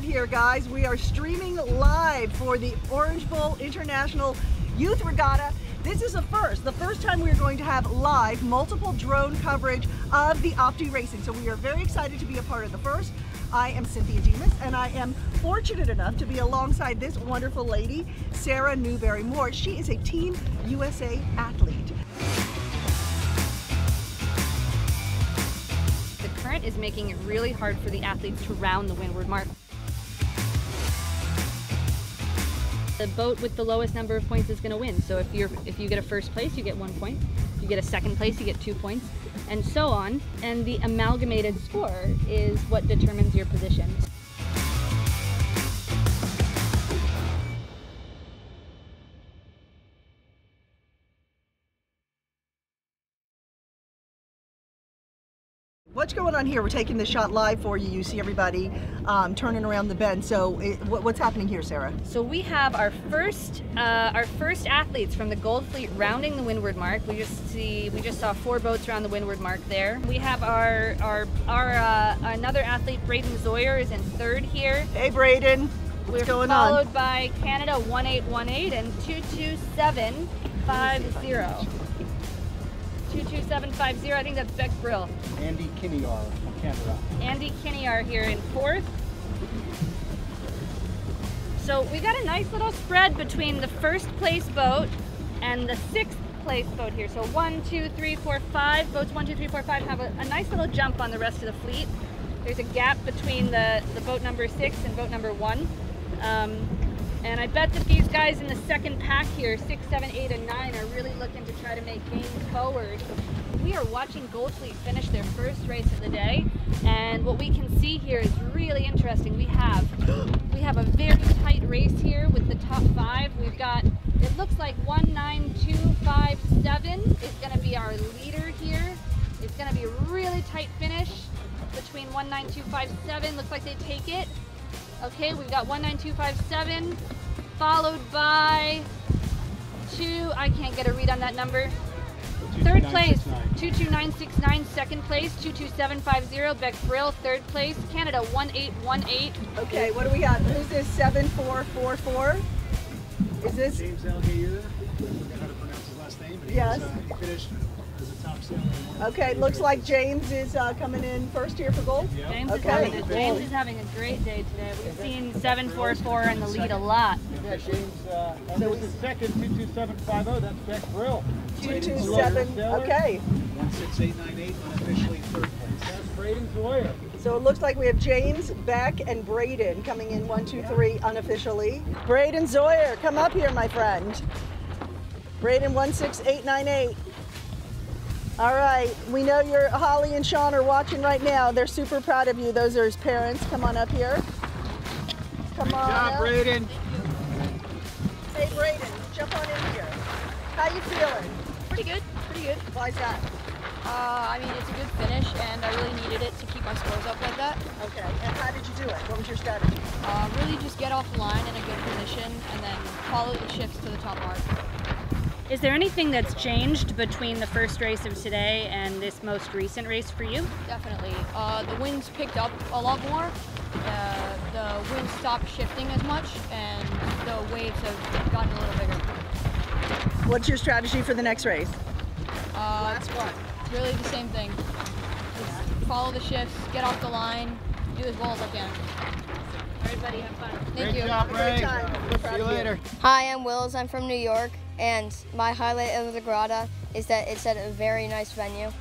here, guys. We are streaming live for the Orange Bowl International Youth Regatta. This is a first, the first time we're going to have live multiple drone coverage of the Opti racing. So we are very excited to be a part of the first. I am Cynthia Demos and I am fortunate enough to be alongside this wonderful lady, Sarah Newberry Moore. She is a Team USA athlete. Is making it really hard for the athletes to round the windward mark. The boat with the lowest number of points is going to win. So if you're if you get a first place, you get one point. If you get a second place, you get two points, and so on. And the amalgamated score is what determines your position. What's going on here? We're taking this shot live for you. You see everybody um, turning around the bend. So it, what, what's happening here, Sarah? So we have our first uh, our first athletes from the Gold Fleet rounding the windward mark. We just see we just saw four boats around the windward mark there. We have our our our uh, another athlete Brayden Zawyer is in third here. Hey, Brayden. What's We're going followed on? by Canada 1818 and 22750. 22750, I think that's Beck Brill. Andy Kinnear from Canada. Andy Kinnear here in fourth. So we got a nice little spread between the first place boat and the sixth place boat here. So one, two, three, four, five. Boats one, two, three, four, five have a, a nice little jump on the rest of the fleet. There's a gap between the, the boat number six and boat number one. Um, and I bet that these guys in the second pack here, six, seven, eight, and nine, are really looking to try to make gains forward. We are watching Gold Fleet finish their first race of the day, and what we can see here is really interesting. We have we have a very tight race here with the top five. We've got it looks like one nine two five seven is going to be our leader here. It's going to be a really tight finish between one nine two five seven. Looks like they take it. Okay, we've got 19257, followed by two, I can't get a read on that number. Third place, 22969, second place, 22750, Beck Brill, third place, Canada 1818. Okay, what do we got? Who's this? 7444? Is this? James Algeir, I forgot how to pronounce his last name, but he, Yes. was, uh, he finished as a top sailor. in one of Okay, the looks like. James is uh, coming in first here for gold. Yep. James, Okay. is having a, James is having a great day today. We've seen 744 in the lead a lot. Yeah, James, uh, and this is second, 22750, that's Beck Brill. 227. Okay, 16898, unofficially third place. That's Brayden Zawyer. so it looks like we have James, Beck, and Brayden coming in one, two, three unofficially. Brayden Zawyer, come up here, my friend. Brayden 16898. All right, we know you're Holly and Sean are watching right now. They're super proud of you. Those are his parents. Come on up here. Come on. up. Brayden. Hey Brayden, jump on in here. How you feeling? Pretty good, pretty good. Why's that? Uh, I mean, it's a good finish, and I really needed it to keep my scores up like that. Okay, and how did you do it? What was your strategy? Uh, really just get off the line in a good position, and then follow the shifts to the top mark. Is there anything that's changed between the first race of today and this most recent race for you? Definitely. Uh, the winds picked up a lot more. Uh, the wind stopped shifting as much, and the waves have gotten a little bigger. What's your strategy for the next race? Uh, Last one. it's really the same thing. Just follow the shifts, get off the line, do as well as I can. Everybody have fun. Thank you. Great time. We're See you later. Hi, I'm Wills. I'm from New York, and my highlight of the grotto is that it's at a very nice venue.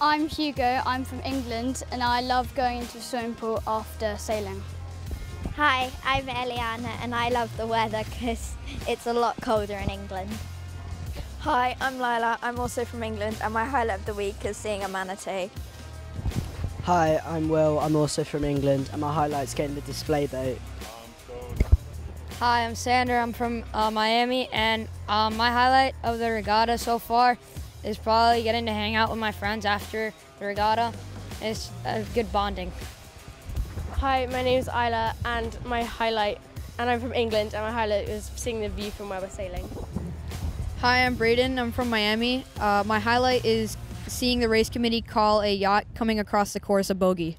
I'm Hugo, I'm from England and I love going into a swimming pool after sailing. Hi, I'm Eliana and I love the weather because it's a lot colder in England. Hi, I'm Lila. I'm also from England, and my highlight of the week is seeing a manatee. Hi, I'm Will. I'm also from England, and my highlight's getting the display boat. Hi, I'm Sander. I'm from uh, Miami, and um, my highlight of the regatta so far is probably getting to hang out with my friends after the regatta. It's a good bonding. Hi, my name is Isla, and my highlight, and I'm from England, and my highlight was seeing the view from where we're sailing. Hi, I'm Brayden. I'm from Miami. Uh, my highlight is seeing the race committee call a yacht coming across the course a bogey.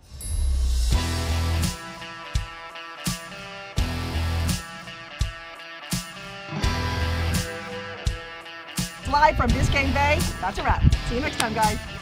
Live from Biscayne Bay, that's a wrap. See you next time, guys.